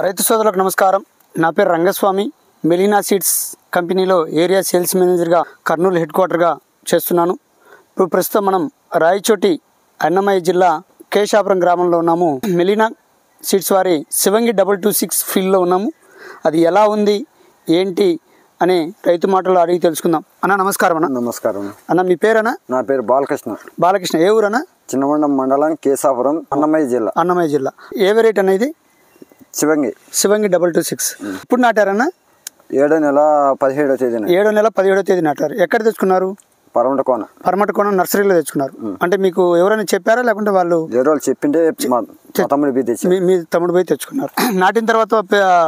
రైతు సోదరులకు నమస్కారం. నా పేరు రంగస్వామి. మెలీనా సీడ్స్ కంపెనీలో ఏరియా సేల్స్ మేనేజర్గా కర్నూలు హెడ్ క్వార్టర్గా చేస్తున్నాను. ఇప్పుడు ప్రస్తుతం మనం రాయచోటి అన్నమయ్య జిల్లా కేశాపురం గ్రామంలో ఉన్నాము. మెలీనా సీడ్స్ వారి శివంగి డబల్ టూ సిక్స్ ఫీల్డ్లో ఉన్నాము. అది ఎలా ఉంది? ఏంటి? అని రైతు మాటలు అడిగి తెలుసుకుందాం. అన్న నమస్కారం అన్న. నమస్కారం. అన్న మీ పేరన్నా? నా పేరు బాలకృష్ణ. బాలకృష్ణ. ఏ ఊరన్నా? చిన్నమండం మండలం కేశాపురం అన్నమయ్య జిల్లా. అన్నమయ్య జిల్లా. ఏ వెరైటీ అనేది Shivangi. Shivangi double two six ఇప్పుడు నాటారన్నా? ఏడో నెల పదిహేడో తేదీన. ఏడో నెల పదిహేడో తేదీ నాటారు. ఎక్కడ తెచ్చుకున్నారు? పరమట కోన. పరమటకోణ నర్సరీలో తెచ్చుకున్నారు. అంటే మీకు ఎవరైనా చెప్పారా? లేకుంటే వాళ్ళు వేరే వాళ్ళు చెప్పింటే తమ్ముడి మీ మీ తమ్ముడు పోయి తెచ్చుకున్నారు. నాటిన తర్వాత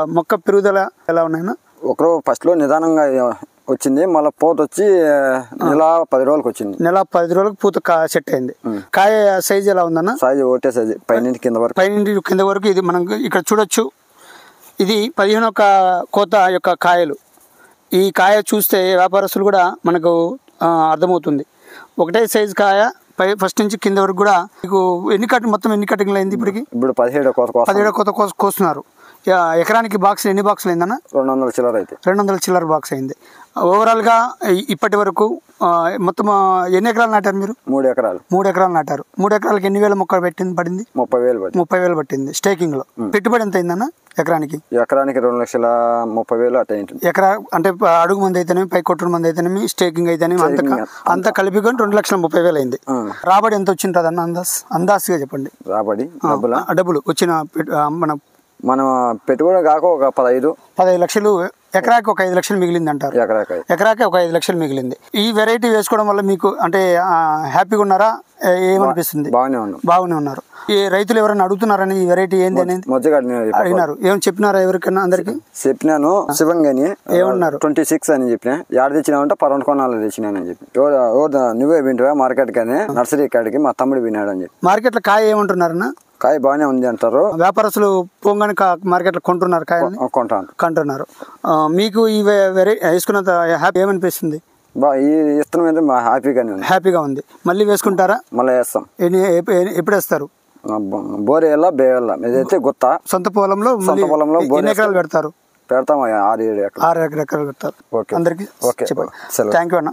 మొక్క పెరుగుదల ఎలా ఉన్నాయన్నా? ఒకరు ఫస్ట్లో నిదానంగా వచ్చింది. మళ్ళీ పోత వచ్చి నెల పది రోజులకు వచ్చింది. నెల పది రోజులకు పూత సెట్ అయింది. కాయ సైజ్ ఎలా ఉందన్న? సైజు ఒకటే సైజు. పైనుంచి కింద వరకు. పైనుండి కింద వరకు ఇది మనం ఇక్కడ చూడొచ్చు. ఇది పదిహేను ఒక కోత యొక్క కాయలు. ఈ కాయ చూస్తే వ్యాపారస్తులు కూడా మనకు అర్థమవుతుంది. ఒకటే సైజు కాయ పై ఫస్ట్ నుంచి కింద వరకు కూడా మీకు ఎన్ని కట్ మొత్తం ఎన్ని కటింగ్లు అయింది ఇప్పటికి? ఇప్పుడు పదిహేడో కోత కోసం పదిహేడు కొత్త కోస కోస్తున్నారు. ఎకరానికి బాక్స్ ఎన్ని బాక్సులు అయిందన్న? రెండు వందల చిల్లర అయితే. రెండు వందల చిల్లర బాక్స్ అయింది. ఓవరాల్గా ఇప్పటి వరకు మొత్తం ఎన్ని ఎకరాలు నాటారు మీరు? మూడు ఎకరాలు. మూడు ఎకరాలు నాటారు. మూడు ఎకరాలకి ఎన్ని వేల మొక్కలు పెట్టింది పడింది? ముప్పై వేలు ముప్పై వేలు పట్టింది స్టేకింగ్లో. పెట్టుబడి ఎంత అయిందన్న ఎకరానికి? ఎకరానికి రెండు లక్షల ముప్పై వేలు అయింటుంది ఎకరా అంటే అడుగు మంది అయితేనేమి పై కొట్టుడు మంది అయితేనేమి స్టేకింగ్ అయితేనేమి అంత అంతా. కలిపి కొని రెండు లక్షల ముప్పై వేలు అయింది. రాబడి ఎంత వచ్చింటుంది అన్న అందాస్ అందాస్గా చెప్పండి. రాబడి డబ్బుల? వచ్చిన మన మనం పెట్టుబడి కాక ఒక పదహైదు పదహైదు లక్షలు ఎకరాకి ఒక ఐదు లక్షలు మిగిలింది అంటారు ఎకరాకి. ఎకరాకి ఒక ఐదు లక్షలు మిగిలింది. ఈ వెరైటీ వేసుకోవడం వల్ల మీకు అంటే హ్యాపీగా ఉన్నారా? ఏమనిపిస్తుంది? బాగానే ఉన్నాం. బాగానే ఉన్నారు. ఈ రైతులు ఎవరైనా అడుగుతున్నారని ఈ వెరైటీ ఏంది అనేది? అడిగినారు. ఏం చెప్పినారా ఎవరికైనా అందరికి? చెప్పినాను. శివంగని ఏమన్నారు? ట్వంటీ సిక్స్ అని చెప్పిన. యాడ తెచ్చినావంటే పరొండు కొనాలి తెచ్చినానని చెప్పి ఎవరు ఎవరు నువ్వే వింటావా మార్కెట్ కానీ నర్సరీ కాడికి మా తమ్ముడు వినాడు అని చెప్పి. మార్కెట్లో కాయ ఏమంటున్నారన్నా? కాయ బాగానే ఉంది అంటారు. వ్యాపారస్తులు పోగానే మార్కెట్లో కొంటున్నారు కాయల్ని? కొంటాను కొంటున్నారు. మీకు ఈ వెరై వేసుకున్నంత హ్యాపీ ఏమనిపిస్తుంది? బా ఈ మీద మా హ్యాపీగానే ఉంది. హ్యాపీగా ఉంది. మళ్ళీ వేసుకుంటారా? మళ్ళీ వేస్తాం. ఎప్పుడు వేస్తారు? ఆ బో- బోరే వెళ్ళా బే వెళ్ళా ఇదైతే గుత్త. సొంత పొలంలో సొంత పొలంలో ఎన్ని ఎకరాలు పెడతారు? పెడతాం ఆరు ఏడు ఎకరాలు. ఆరు ఎకరాలు పెడతారు. ఓకే. అందరికి ఓకే. థ్యాంక్ యూ అన్న.